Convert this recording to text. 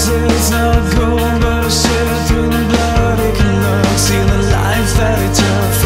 It's not gold, but a share through the blood. It can look, see the life that it tells.